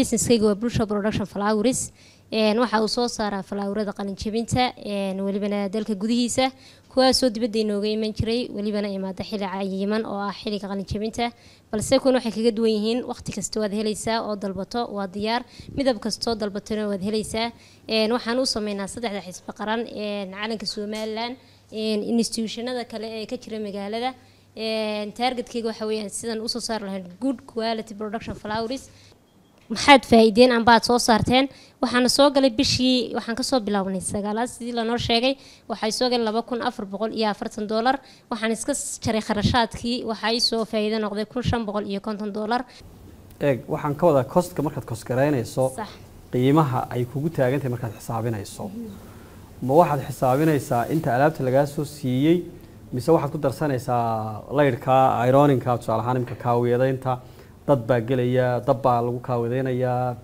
businesskayga waa bulsha production flowers. Waxa uu soo saaraa falaawirada qalinjabinta welibana dalka gudihiisa. Kuwaasoo dibadda inooga iman jiray welibana imaada xili cayiman oo ah xilliga qalinjabinta balse kun waxay kaga duwan yihiin waqti kasta waad helaysaa oo dalbato waa diyaar. Midab kastoo dalbatona waad helaysaa. Waxaan u sameynaa saddexda xisbi qaran calanka somalilan institutionada kale ee ka jira magaalada. Targetkeyga waxa weyaan sidaan u soo saari lahayn good quality production flowers maxaad faa-iideen ambaad soo saarteen? Waxaana soo galay bishii waxaan ka soo bilownay sagaalaad sidii lanoo sheegay waxay soo galeen laba kun afar boqol iyo afartan doolar waxaan iska jaray kharashaadkii waxay soo faa-iido noqday kun shan boqol iyo konton doolar eeg waxaan ka wadaa kostka markaad kosgaraynayso qiimaha ay kugu taagantahay markaad xisaabinayso. Ma waxaad xisaabinaysaa inta alaabta lagaa soo siiyey mise waxaad ku darsanaysaa laydhka ironinka tusaale ahaan imika kaawiyadaynta dad baa gelaya dab baa lagu kaawadeynayaa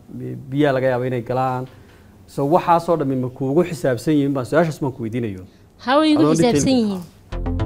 biyaa laga yaaba inay galaan. So waxaasoo dhami ma kuugu xisaabsan yihiin baan su'aashaas baan ku weydiinayo. Haway igu xisaabsan yihiin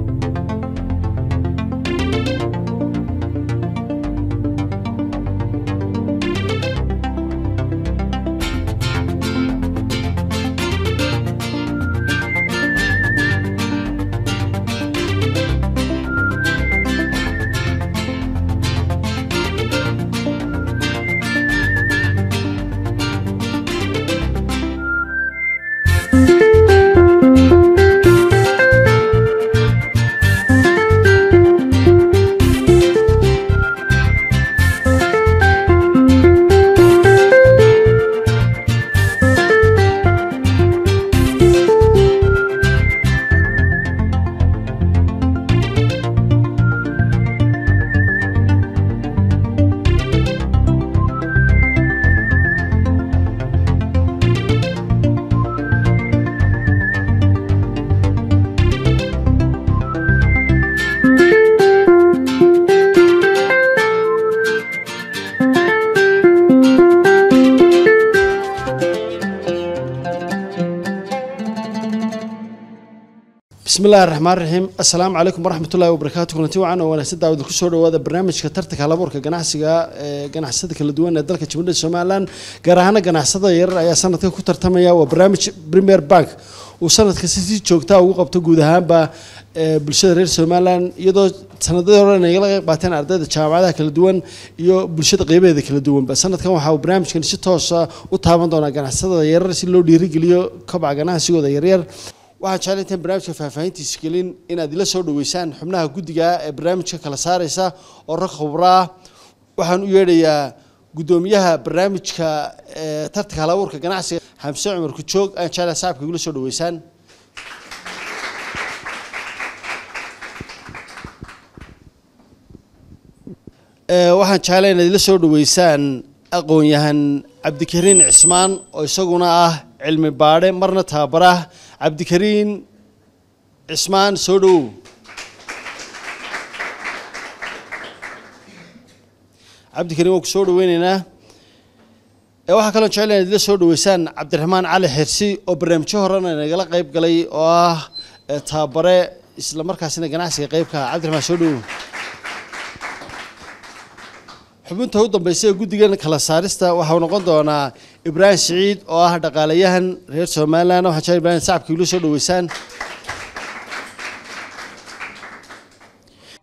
bismi illahi raxmaan raxiim assalaamu calaykum waraxmat ullahi wabarakaatu kulanti wacan oo wanaagsan daawada ku soo dhawaada barnaamijka tartanka halabuurka ganacsiga ee ganacsada kala duwan ee dalka jubbaland somalilan gaar ahaana ganacsada yarar ayaa sanadka ku tartamaya waa barnaamij premier bank. Uu sanadka si joogtaa ugu qabto guud ahaanba bulshada reer somalilan iyadoo sanadadii hore nagala qayb qaateen ardayda jaamacadaha kala duwan iyo bulshada qeybaheeda kala duwanba sanadkan waxaa uu barnaamijkan si toosa u taaban doonaa ganacsada yarar si loo dhiirigeliyo kobaca ganacsigooda yaryar waxaan jeclay intaan barnaamijka faahfaahintiisa gelin inaad ila soo dhaweysaan xubnaha guddiga ee barnaamijka kala saareysa oo rag khubro ah waxaan u yeedhayaa guddoomiyaha barnaamijka tartanka halabuurka ganacsiga xamse cumar kujoog ayaan jeclay saaxibka igula soo dhaweysaan. Waxaan jeclay inaad ila soo dhaweysaan aqoon-yahan cabdikariin cismaan oo isaguna ah cilmi baadhe marna tababarah cabdikariin cismaan soo dhowow cabdikariin waan ku soo dhaweyneynaa waxaa kaloo jecel inaad ila soo dhaweysaan cabdiraxmaan cali xirsi oo barnaamijyo horena nagala qeyb galay oo ah tababare isla markaasina ganacsiga qeybka ah cabdiraxmaan soo dhowow xubinta u dambeysa ee guddigan kala saarista waxau noqon doonaa ibraahim siciid oo ah dhaqaalayahan reer somalilan waxaan jecel ibrahim sacabka igula soo dhaweysaan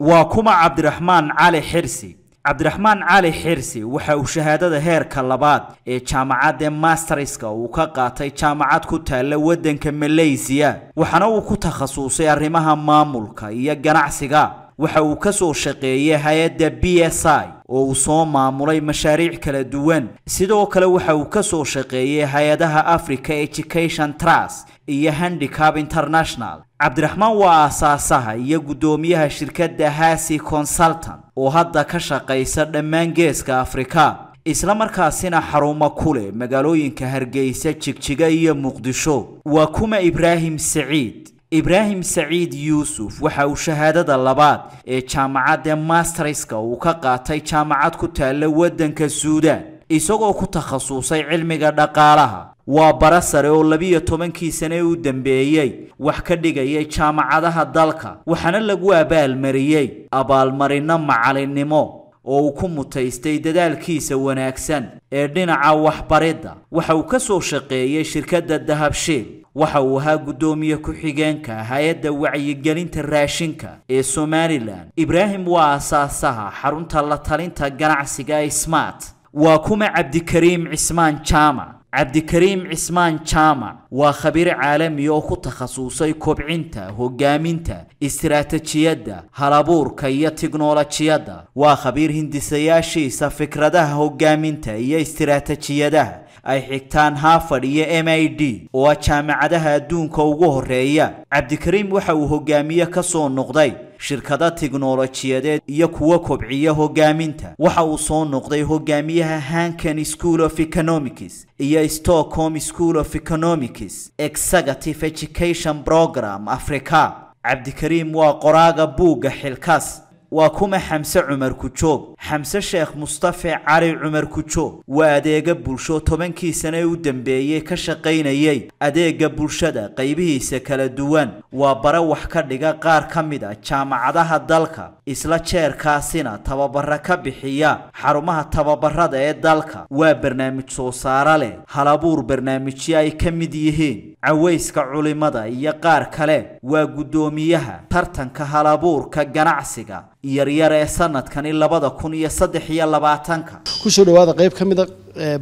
waa kuma cabdiraxmaan cali xirsi. Cabdiraxmaan cali xirsi waxa uu shahaadada heerka labaad ee jaamacadda masterska uu ka qaatay jaamacad ku taalla waddanka malaysiya waxaana uu ku takhasusay arrimaha maamulka iyo ganacsiga waxa uu ka soo shaqeeyey hay'adda b s i oo uu soo maamulay mashaariic kala duwan. Sidoo kale waxa uu ka soo shaqeeyey hay'adaha africa education trust iyo handicap international. Cabdiraxmaan waa aasaasaha iyo guddoomiyaha shirkadda hasi consultant oo hadda ka shaqaysa dhammaan geeska afrika isla markaasina xarumo ku leh magaalooyinka hargeysa jigjiga iyo muqdisho. Waa kuma ibraahim saciid ibraahim saciid yuusuf waxa uu shahaadada labaad ee jaamacadda masterska uu ka qaatay jaamacad ku taalla waddanka suudaan isagoo ku takhasusay cilmiga dhaqaalaha. Waa bara sare oo labiyo tobankii sane u dambeeyey wax ka dhigayay jaamacadaha dalka waxaana lagu abaalmariyey abaalmarino macalinimo oo uu ku mutaystay dadaalkiisa wanaagsan ee dhinaca waxbaridda. Waxa uu ka soo shaqeeyey shirkadda dahabshiil waxa uu ahaa guddoomiye ku-xigeenka hay'adda wacyigelinta raashinka ee somalilan ibraahim waa asaasaha xarunta la talinta ganacsiga smart. Waa kuma cabdikariim cismaan jaamac cabdikariim cismaan jaamac waa khabiir caalami oo ku takhasusay kobcinta hogaaminta istiraatijiyadda halabuurka iyo tiknolojiyadda waa khabiir hindisayaashiisa fikradaha hogaaminta iyo istiraatijiyadaha ay xigtaan harvard iyo m i d. Oo ah jaamacadaha adduunka ugu horreeya cabdikariim waxa uu hogaamiye ka soo noqday shirkado tiknolojiyadeed iyo kuwa kobciya hogaaminta waxa uu soo noqday hogaamiyaha hanken school of economics iyo stockholm school of economics executive education program africa. Cabdikariim waa qoraaga buugga xilkaas waa kuma xamse cumar kujoog xamse sheekh mustafe cali cumar kujoog waa adeega bulsho tobankii sane u dambeeyey ka shaqaynayay adeega bulshada qaybihiisa kala duwan. Waa bare wax ka dhiga qaar ka mid a jaamacadaha dalka isla jeerkaasina tababara ka bixiya xarumaha tababarada ee dalka. Waa barnaamij soo saaro leh halabuur barnaamijyo ay ka mid yihiin cawayska culimada iyo qaar kale. Waa guddoomiyaha tartanka halabuurka ganacsiga yaryar ee sanadkani labada kun iyo saddex iyo labaatanka. Kusoo dhawaada qayb ka mid a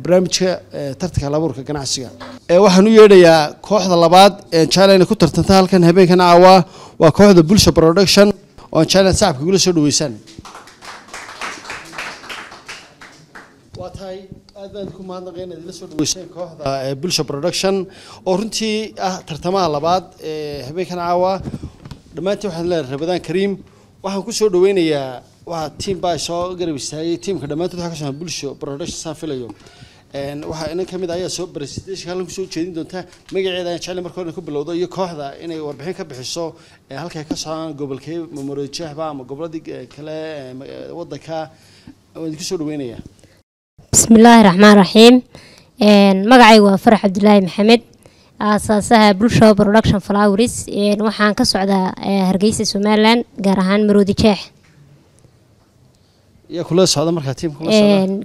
barnaamijka tartanka halabuurka ganacsiga. Waxaan u yeedhayaa kooxda labaad ee jaalena ku tartanta halkan. Habeenkan caawa waa kooxda bulsha production oo jaalan sacabka gula soo dhaweysaan. Kooxda bulsha production. Oo runtii ah tartamaha labaad ee habeenkan caawa dhammaantiin waxaan leedahay rabadaan kariim waxaan ku soo dhaweynayaa waa tiam baa soo garab istaagay tiamka dhammaantood waxaa ka socda bulsho production saan filayo. Waxaa inan ka mid ayaa soo presentation halkan ku soo jeedin doonta magaceeda ayaan jeclay marka hore ku bilowdo iyo kooxda inay warbixin ka bixiso halkay ka socdaan gobolkee mamarojexba ama goboladii kale wadanka waan idinku soo dhaweynayaa bismillaahi raxmaan raxiim magacaygu waa farax cabdulaahi maxamed. Aasaasaha bulsho production flowers. Waxaan ka socdaa hargeysa somalilan gaar ahaan maroodi jeex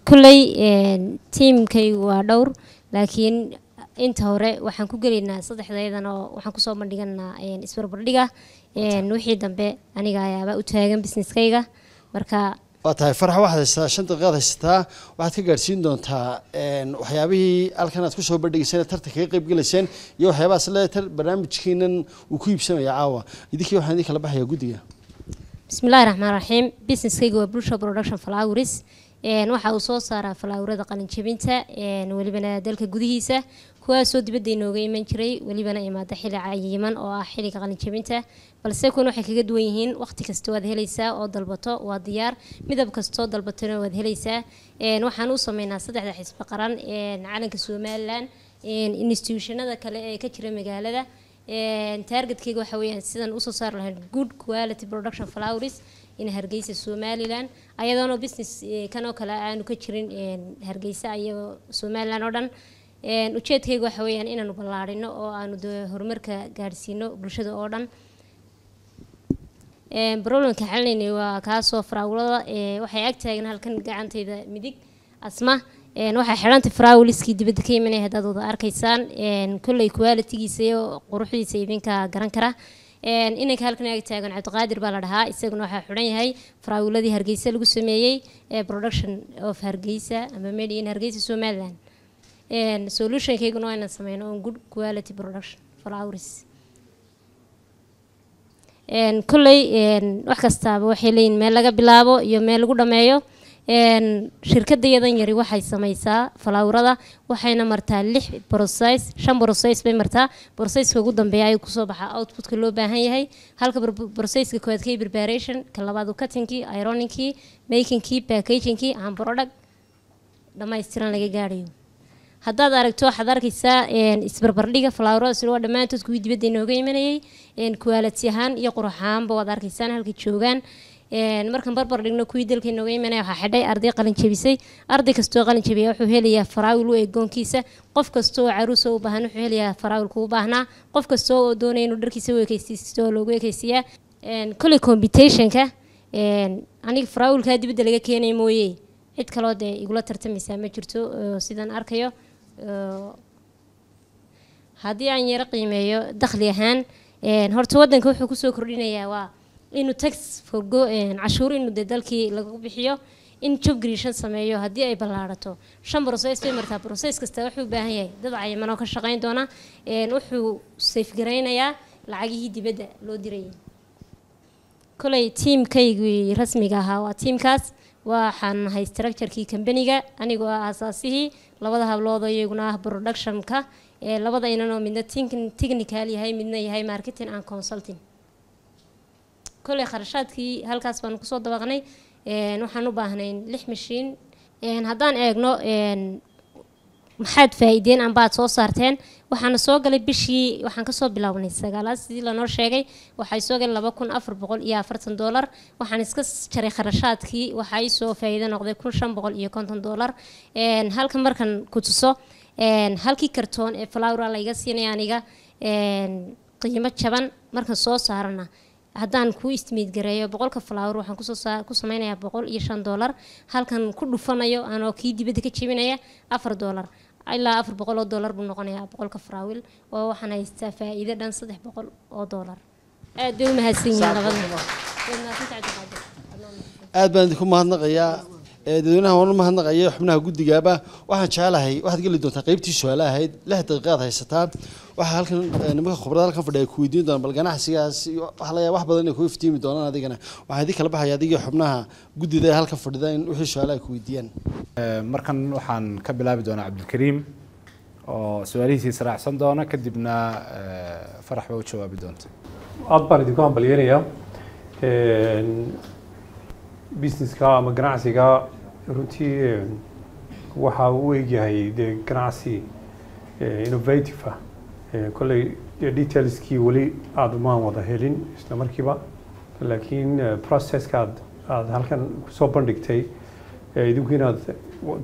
kulley tiimkaygu waa dhowr laakiin inta hore waxaan ku gelaynaa saddexdaydan oo waxaan ku soo bandhiganaa isbarbardhiga wixii dambe aniga ayaaba u taagan businesskayga. Marka waa tahay farax waxaad haysataa shan daqiiqaad haysataa waxaad ka gaadhsiin doontaa waxyaabihii halkan aad ku soo bandhigayseen tartanka ka qayb gelayseen iyo waxyaabahaas leetar barnaamijkiinan uu ku iibsamaya caawa. Idinkii waxaan idin kala baxayaa guddiga bismillahi raxmaan raxiim businesskayga waa bulsha production flowers. Waxa uu soo saaraa falaawurada qalinjabinta welibana dalka gudihiisa. Kuwaasoo dibadda inooga iman jiray welibana imaada xili cayiman oo ah xilliga qalinjabinta balse kun waxay kaga duwan yihiin waqti kasta waad helaysaa oo dalbato waa diyaar. Midab kastoo dalbatona waad helaysaa. Waxaan u sameynaa saddexda xisbi qaran. Calanka somalilan institutionada kale ee ka jira magaalada targetkeyga waxa weyaan sidaan u soo saari lahayn good quality production flowers in hargeysa somalilan ayadoona business kan oo kale aanu ka jirin hargeysa iyo somalilan oo dhan. Ujeedkayga waxa weyaan inaanu ballaarino oo aanu de horumarka gaadhsiino bulshada oo dhan. Problemka xalinayna waa kaasoo faraawulada waxay ag taagan halkan gacantayda midig asma waxay xidhantay faraawliskii dibadda ka imanaya haddaad wada arkaysaan. Kolley qualitigiisa iyo quruxdiisa idinka garan kara. Inanka halkan ag taagan cabdiqaadir baa la dhahaa. Isaguna waxaa xidhan yahay faraawuladii hargeysa lagu sameeyey production of hargeysa ama made in hargeysa somaliland. Solutionkayguna waa inaan sameyno on good quality production flowers kolley wax kastaaba waxay leeyihiin meel laga bilaabo iyo meel lagu dhameeyo shirkadayadan yari waxay sameysaa falaawurada waxayna martaa lix brocess shan brocess bay martaa. Brocesska ugu dambeeya ayuu ku soo baxaa. Outputka loo baahan yahay. Halka brocesska koowaad kay preparation ka labaad cuttingkii ironinkii makingkii packagingkii and product dhammaystiran laga gaadhayo. Haddaad aragto waxaad arkaysaa isbarbardhiga falaawuradaas waa dhammaantood kuwii dibadda inooga imanayay. Quality ahaan iyo qurux ahaanba waad arkaysaan halkay joogaan markaan barbar dhigno kuwii dalka inooga imanaya waxaa xidhay arday qalin jabisay arday kastoo qalin jabiya wuxuu helayaa faraawil u eegoonkiisa qof kastoo caruusa u baahan wuxuu helayaa faraawilka u baahnaa. Qof kastoo oo doonaya inuu dharkiisa u loogu ekeysiiyaa kolley competitionka aniga faraawilkaa dibadda laga keenay mooye. Cid kaloo dee igula tartamaysaa ma jirto sidaan arkayo. Haddii aan yaro qiimeeyo dakhli ahaan horta waddanka wuxuu ku soo kordhinayaa waa inuu tax forgo cashuur inuu dee dalkii lagu bixiyo in job creation sameeyo haddii ay ballaarato. Shan process bay martaa process kasta wuxuu baahan yahay. Dad cayimanoo ka shaqayn doona wuxuu safegaraynayaa lacagihii dibadda loo dirayay. Koley tiimkaygii rasmiga ahaa waa tiimkaas waxaan nahay structurekii kambaniga anigoo ah asaasihii labada hablood oo iyaguna ah productionka. Labada inanoo midna technical yahay midna yahay marketing and consulting koley kharashaadkii halkaas baan ku soo dabaqnay waxaan u baahnayn lix mashiin. Haddaan eegno maxaad faa-iideen ambaad soo saarteen? Waxaana soo galay bishii waxaan ka soo bilownay sagaalaad sidii lanoo sheegay waxay soo galay laba kun afar boqol iyo afartan doolar waxaan iska jaray kharashaadkii waxaa soo faa-iido noqday kun shan boqol iyo konton doolar halka markan ku tuso halkii kartoon ee flowra layga siinaya aniga qiimo jaban markan soo saarana haddaan kuu istimiid gareeyo boqolka flower waxaan ku sameynayaa boqol iyo shan doolar halkan ku dhufanayo anoo kii dibadda ka jebinaya afar doolar ilaa afar boqol oo doolar buu noqonayaa boqolka faraawil oo waxaan haystaa faa-iido dhan saddex boqol oo doolar aad bay u mahadsan yihiin labada aad baan idinku mahadnaqayaa dadweynaha waan u mahadnaqaya xubnaha guddigaaba waxaan jecelahay waxaad geli doontaa qeybtii su'aala ahayd lix daqiiqaad haysataa waxaa halkan nimanka khubrada halkan fadhiya ku weydiin doona bal ganacsigaas waxaa laga wax badan inay ku iftiimi doonaan adigana. Waxaan idin kala baxaya adigii xubnaha guddida ee halkan fadhida in wixii su'aalaha ku weydiiyaan. Markan waxaan ka bilaabi doonaa cabdilkariim oo su'aalihiisii israacsan doona kadibna farax baa u jawaabi doonta aad baan idinku hambalyeynayaa businesska ama ganacsiga runtii waxa uu egyahay dee ganacsi innovative ah. Kolley detailskii weli aada umaan wada helin isla markiiba. Laakiin processka aad aada halkan ku soo bandhigtay idinku inaad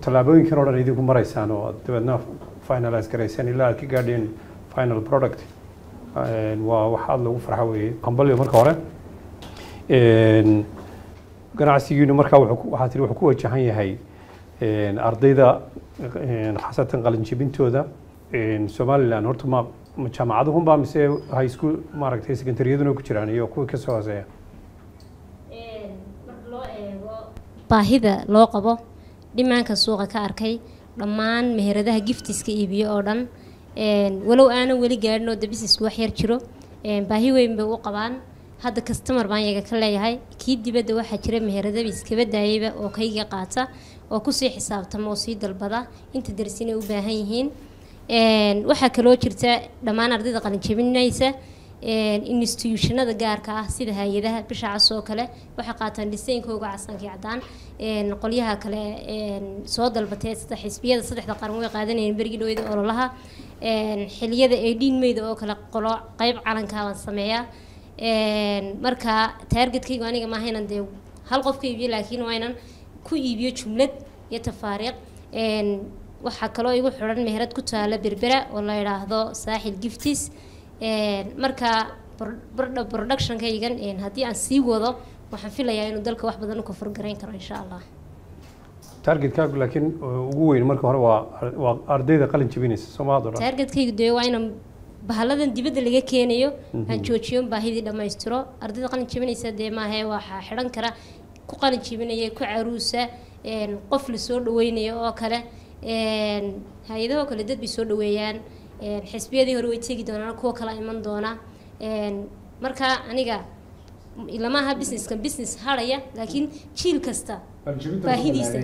tallaabooyinkan oo dhan idinku maraysaan oo aad dabeedna finalize garaysaan ilaa aad ka gaadheen final product waa wax aada loogu farxa weeye. Hambalyo marka hore ganacsigiinu markaa waxaa tiri wuxuu ku wajahan yahay ardayda khaasatan qalinjibintooda somaliland. Horta ma ma jaamacaduhunba mise high school maaragtay secondaryaduna ku jiraan iyo kuwii ka soo hooseeya? Marka eego baahida loo qabo dhimaanka suuqa ka arkay dhammaan meheradaha giftiska iibiyo oo dhan walow aanan weli gaadhin oo de businessku wax yar jiro baahi weyn bay u qabaan hadda customer baan yaga ka leeyahay. Kii dibadda waxaa jira meheradaba iskaba daayayba oo kayga qaata oo ku sii xisaabtama oo sii dalbada. Inta darsin ay u baahan yihiin. Waxaa kaloo jirta dhammaan ardayda qalinjabinaysa institutionada gaarka ah sida hay'adaha bisha cas oo kale. Waxay qaataan dhisaynkooga casankii cadaan qolyaha kale soo dalbatee sida xisbiyada saddexda qaran way qaadanayeen berigi dhaweyda ololaha xiliyada ee dhiinmeyda oo kale qolo qeyb calankaa sameeyaa marka taargetkaygu aniga maaha inaan dee hal qof ka iibiyo laakiin waa inaan ku iibiyo jumlad iyo tafaariiq. Waxaa kaloo igu xiran meherad ku taala berbera oo la yidhaahdo saaxil giftis. Marka productionkaygan haddii aan sii wado waxaan filayaa inuu dalka wax badan u kafurgarayn karo insha allah. Targetkaagu laakiin ugu weyn marka hore waa waa ardayda qalin jabinaysa dhan. Taargetkaygu dee waa inaan bahaladan dibadda laga keenayo aan joojiyo baahidii dhammaystiro. Ardayda qalin jabinaysa dee maahe waxaa xidhan kara. Ku qalin jabinaya ku caruusa qof la soo dhaweynayo oo kale hay'adahoo kale dad bay soo dhaweeyaan xisbiyadii hore way tegi doonaan kuwa kala iman doona marka aniga lama aha businesska business haraya laakiin jiil kasta. Baahidiisa.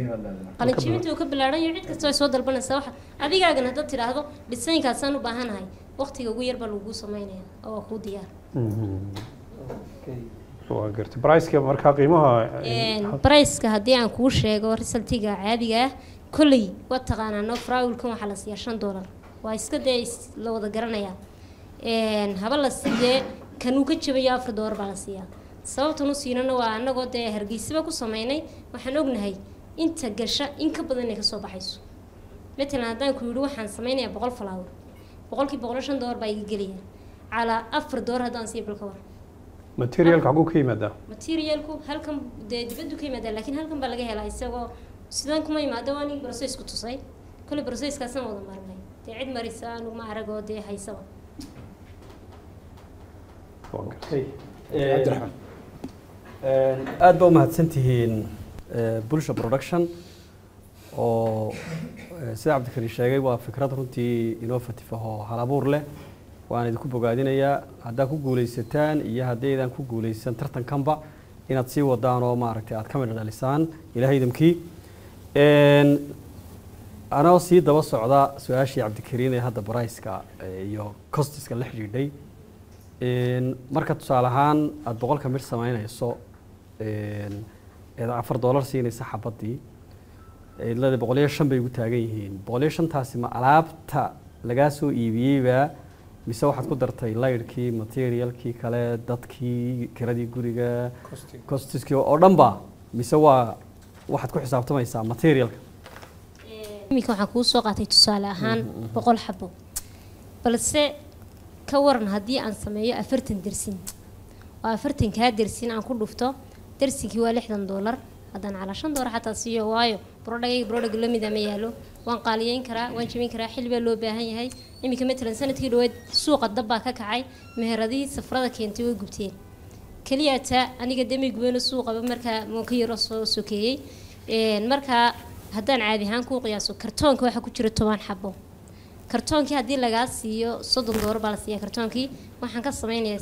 qalinjibinta uu ka bilaadhanyo cid kasta way soo dalbanaysaa waxa adigaagan haddaad tidhaahdo dhisaynkaasaan u baahanahay. Waqtiga ugu yar baa lagu sameynaya oo kuu diyaar. Briceka markaa qiimaha briceka haddii aan kuu sheego resultiga caadiga ah kolley waa taqaanaa no frawilkan waxaa la siiyaa shan doolar waa iska dee la wada garanayaa. Haba la siiyee kan uu ka jabayo afar doolar baa la siiyaa sababtan u siinana waa anagoo dee hargeysaba ku sameynay waxaan ognahay inta gasha in ka badan inay ka soo baxayso. Matalan haddaan ku yidhi waxaan sameynayaa boqol falaawir boqolkii boqol shan doolar baa iga gelaya calaa afar doolar haddaan siiya balka war. Materialka xaguu ka yimaadaa materialku halkan dee dibaddu ka yimaadaa laakiin halkan baa laga helaa isagoo sidan kuma imaado waa nin processku tusay. Kolley processkaasaan wada marinay dee cid marisa anuguma aragoo dee haysaba. Gartay. cabdiraxmaan aad ba umahadsan tihiin bulsha production oo sida cabdikariin sheegay waa fikrad runtii innovative ah oo hal abuur leh. Waan idinku bogaadinayaa haddaad ku guulaysataan iyo haddaydan ku guulaysan tartankanba inaad sii wadaan oo maaragtay aad ka midha dhalisaan ilahay idamkii anoo sii daba socda su'aashii cabdikariin ee hadda barayska iyo costiska la xidhiidhay marka tusaale ahaan aada boqolka midh samaynayso afar dollar siinaysa xabadii. Ilada boqol iyo shan bay ugu taagan yihiin. Boqol iyo shantaasi ma alaabta lagaa soo iibiyeyba mise waxaad ku dartay laydhkii materialkii kale dadkii kiradii guriga costiskii oo dhan ba? Mise waa waxaad ku xisaabtamaysaa materialka? Iminka waxaan kuu soo qaatay tusaale ahaan boqol xabo balse ka waran haddii aan sameeyo afartan dersin oo afartankaa dersin aan ku dhufto dersinkii waa lixdan doolar haddaan calaa shan doolar xataa siiyo waayo brodhagayga brodhag lamida ma yaalo waan qaaliyeyn karaa waan jebin karaa xilli baa loo baahan yahay. Iminka matalan sannadkii dhaweed suuqa dabbaa ka kacay meheradihii safrada keentay way gubteen. Keliya aniga demi gubeyno suuqaba markaa moo ka yaroo soo sokeeyey. Markaa haddaan caadi ahaan kuu qiyaaso kartoonka waxaa ku jira toban xabo kartoonkii haddii lagaa siiyo soddon doolar baa la siiya kartoonkii. Waxaan ka sameynayaa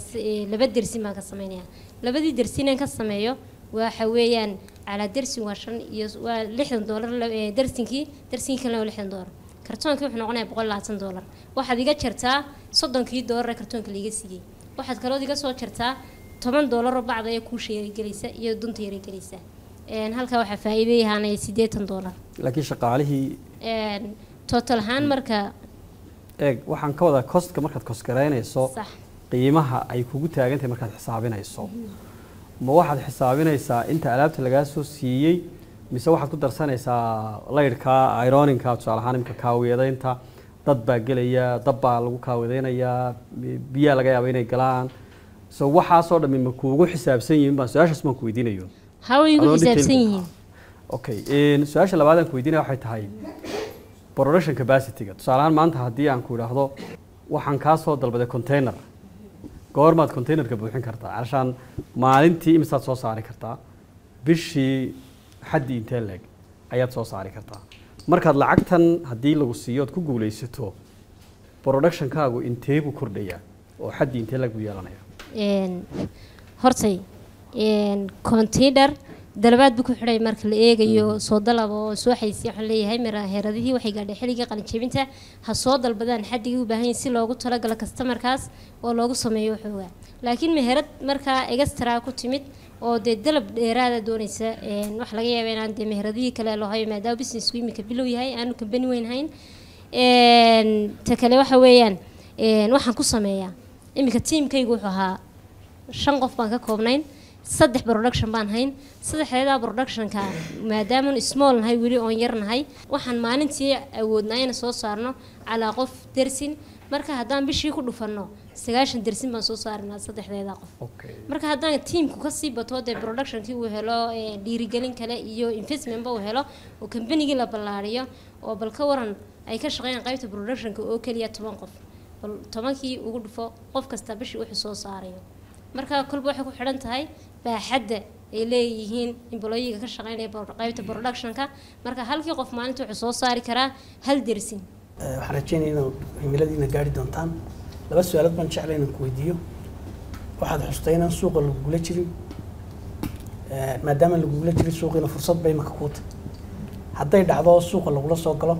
laba dersin baan ka sameynayaa labadii dersin aan ka sameeyo waxa weeyaan calaa dersin waa shan iyo waa lixdan doolar dersinkii dersinkii kalena waa lixdan doolar kartoonkii wuxuu noqonayaa boqol labaatan doolar waxaad iga jartaa soddonkii doolar ee kartoonka laiga siiyey. Waxaad kalood iga soo jartaa toban doolaroo bacda ee kuusha yaregelaysa iyo dunta yaregelaysa halkaa waxaa faa'iiday ahaanaya siddeetan doolar laakiin shaqaalihii total ahaan marka eeg waxaan ka wadaa costka markaad costgaraynayso. Sax qiimaha ay kugu taagantahay markaad xisaabinayso. Ma waxaad xisaabinaysaa inta alaabta lagaa soo siiyey mise waxaad ku darsanaysaa laydhka ironinka tusaale ahaan imika kaawiyadaynta dad baa gelaya dab baa lagu kaawiyadaynayaa biyaa laga yaaba inay galaan. So waxaasoo dhammi ma kuugu xisaabsan yihiin baan su'aashaas baan ku weydiinayo. Haway xisaabsan yihiin? Okay su'aasha labaad aan ku weydiinaya waxay tahay production capacity-ga. Tusaale ahaan maanta haddii aan ku idhaahdo waxaan kaa soo dalbaday container goormaad containerka buuxin kartaa calashaan maalintii imisaad soo saari kartaa bishii xaddi intee leeg ayaad soo saari kartaa markaad lacagtan haddii lagu siiyo ku guulaysato productionkaagu intee buu kordhayaa oo xaddi intee leeg buu yeelanaya hortay container dalabaad buu ku xidhay marka la eegayo soo dalab oo soo xaysiya waxaan leeyahay mira heeradihii waxay gaadhay xilligii qalinjebinta ha soo dalbadaan xaddigii u baahan si loogu talagalo customerkaas oo loogu sameeyo waxoogaa laakiin meherad markaa extra ku timid oo dee dalab dheeraada doonaysa wax laga yaaba inaan dee meheradihii kale loo hayo maadaama businessku imika bilow yahay aanu kambani weyn hayn. Ta kale waxa weeyaan waxaan ku sameeyaa. Iminka tiimkaygu wuxuu ahaa shan qof baan ka koobnayn saddex production baan hayn. Saddexdeedaa productionka maadaama small nahay weli oon yar nahay waxaan maalintii awoodnaa inaan soo saarno calaa qof dersin. Marka haddaan bishii ku dhufanno sagaashan dersin baan soo saarinaa saddexdeedaa qof. Marka haddaan tiimku ka sii bato dee productionkii uu helo ee, dhiirigelin kale iyo investmentba uu helo oo kambanigii la ballaariyo oo bal ka waran ay ka shaqeeyaan qaybta productionka oo keliya toban qof. Bal tobankii ugu dhufo qof kasta bishii wuxuu soo saarayo. Marka kolba waxay ku xidhan tahay baaxadda ay leeyihiin employiga ka shaqeynaya qaybta productionka. Marka halkii qof maalinta wuxuu soo saari karaa hal dersin. Waxaan rajeynaya inaad himiladiina gaari doontaan. Laba su'aalood baan jeclay inaan ku weydiiyo. Waxaad xustay inaan suuqa lagugula jirin. Maadaama lagugula jirin suuqiina fursad bay maka kuuta hadday dhacdo suuqa lagula soo galo.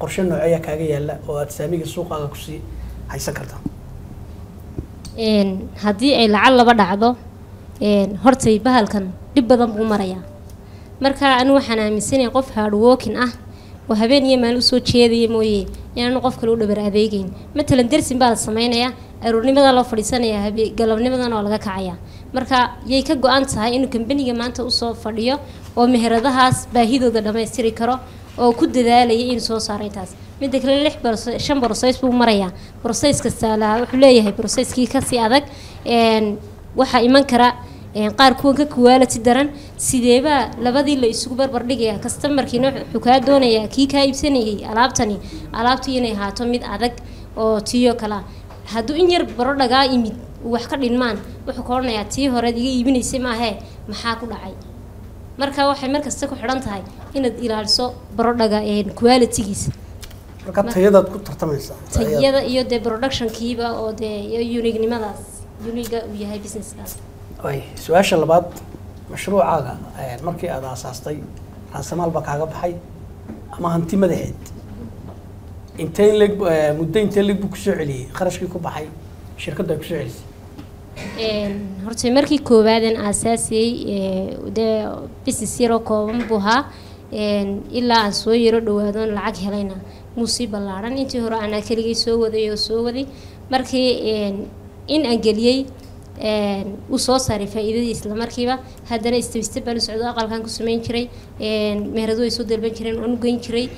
Qorshe nooceeyaa kaaga yaalla oo aad saamiga suuqaaga ku sii haysan kartaa Een, haddii ay lacag laba dhacdo hortay bahalkan dhib badan buu marayaa. Marka anigu waxaan aaminsanahay qof hardworking ah oo habeen iyo maalin u soo jeedaya mooye inaanu qof kale u dhabar adeegeyn matalan dersin baa la sameynayaa aroornimadaa loo fadhiisanayaa habe galabnimadan oo laga kacayaa. Marka yay ka go-an tahay inuu kambaniga maanta u soo fadhiyo oo meheradahaas baahidooda dhammaystiri karo oo ku dadaalayay inuu soo saaro intaas midda kale lix shan broseys buu marayaa. Broseys kasta la wuxuu leeyahay broseskii ka sii adag waxaa iman kara qaar kuwan ka quality daran. Sideebaa labadii la isugu barbar dhigaya customerkiina wuxuu kaa doonayaa kii kaa iibsanayay alaabtani alaabtii inay ahaato mid adag oo tiyo kala. Hadduu in yar baro dhagaa imid wax ka dhinmaan wuxuu ka odhanayaa tii horead iga iibinaysay maahee maxaa ku dhacay marka waxay mar kasta ku xidhan tahay inaad ilaaliso barodhaga qualitygiisa. Marka tayadaad ku tartamaysaa tayada iyo dee productionkiiba oo dee iyo uniquenimadaas uniga uu yahay businesskaas su'aasha labaad mashruucaaga eh, markii aad aasaastay raasamaal baa kaaga baxay? Ama hanti madaxeed? Intee leg muddo intee leg buu ku soo celiyey kharashkii ku baxay shirkaddu ay ku soo celisay horta markii koowaadan aasaasiyey ee, dee business yaroo kooban buu ahaa. Ilaa aan soo yaro dhawaadoon lacag helayna muu sii ballaaran. Intii hore anaa keligay soo waday oo soo waday. Markii in aan geliyey uu soo saaray faa'iidadii isla markiiba. Haddana step baan u socdo aqalkan ku samayn jiray. Meheradu way soo dalban jireen waan u geyn jiray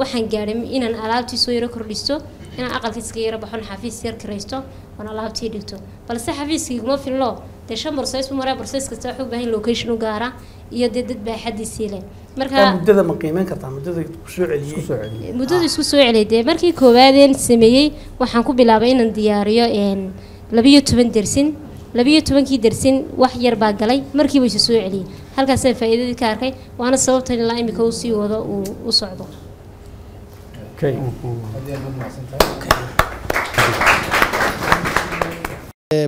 waxaan gaadhay inaan alaabtii soo yaro kordhisto inaan aqalka iska yaro baxon xafiis yar kiraysto oon alaabtii dhigto. Balse xafiiskii kuma filno. Dee shan borsays buu maraa borsays kasta wuxuu u baahan location u gaara iyo dee dad baaxadiisii leh marka muddada ma qiimeyn kartaa? Muddada ku soo celiyey soo celiyey muddadu isku soo celiyay. Dee markii koowaadeen sameeyey waxaan ku bilaabay inaan diyaariyo labiyo toban dersin labiyo tobankii dersin wax yar baa galay. Markiiba isu soo celiyey halkaasaan faa'iidadii ka arkay waana sababta ilaa imika uu sii wado uu u socdo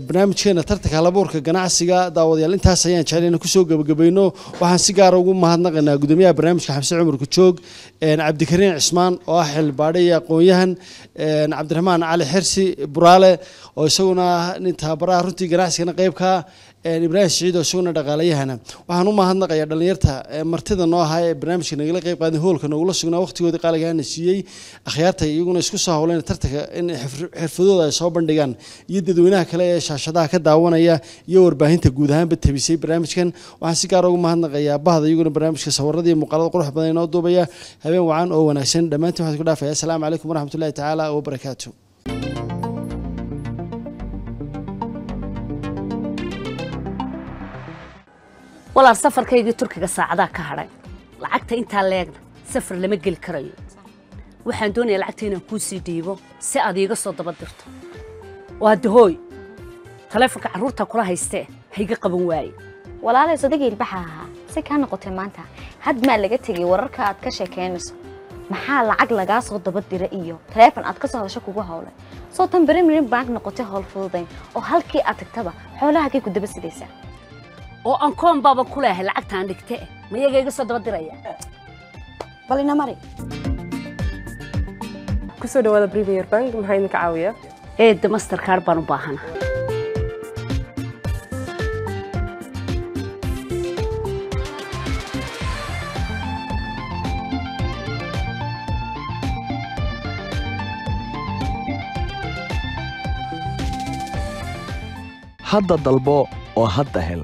barnaamijkeena tartanka halabuurka ganacsiga daawadayaal intaas ayaan jeclayna ku soo gabagabayno. Waxaan si gaara ugu mahadnaqaynaa gudoomiyaha barnaamijka xamse cumar kujoog een, cabdikariin cismaan oo ah xildhibaadhe aqoon-yahan een, cabdiraxmaan cali xirsi buraale oo isaguna ah nin tababaraha runtii ganacsigana qeybka een, ibraahim siciid oo isaguna dhaqaalayahana waxaan u mahadnaqayaa dhalinyarta ee martida noo ahaa ee barnaamijka nagala qeyb qaaday hoolka nogula sugnaa waqtigooda qaaligaana siiyey akhyaarta iyaguna isku soo howleen tartanka in xirf- xirfadooda ay soo bandhigaan iyo dadweynaha kale ee shaashadaha ka daawanaya iyo warbaahinta guud ahaanba tabisay barnaamijkan waxaan si gaar ugu mahadnaqayaa bahda iyaguna barnaamijka sawirada iyo muuqaalada qurux badan inoo duubaya habeen wacan oo wanaagsan. Dhammaantiin waxaan ku dhaafaya asalaamu calaykum waraxmatullahi tacaala wabarakaatu walaal safarkaygii turkiga saacadaa ka hadhay. Lacagta intaa leegna safar lama geli karayo. Waxaan doonayaa lacagta inaan kuu sii dhiibo si aad iiga soo daba dirto. Waa dahooy. Taleefonka carruurta kula haystee hayga qaban waaye. Walaalay sodagii ilbaxa. Ahaa si kaa noqotay maanta had maa laga tegay wararka aad ka sheekaynayso maxaa lacag lagaa soo daba dira iyo taleefon aad ka soo hadasho kugu howlay soo tan berimirin bank noqotay howl fududayn oo halkii aad tagtaba xoolahagay ku daba sidaysaa oo aan koon baaba ku leehay lacagtaan dhigtee mayaga iga soo daba diraya bal ina mari. Kusoo dhawaada premier bank maxaa idinka caawiya eedda masterkaar baan u baahana hadda dalbo oo hadda hel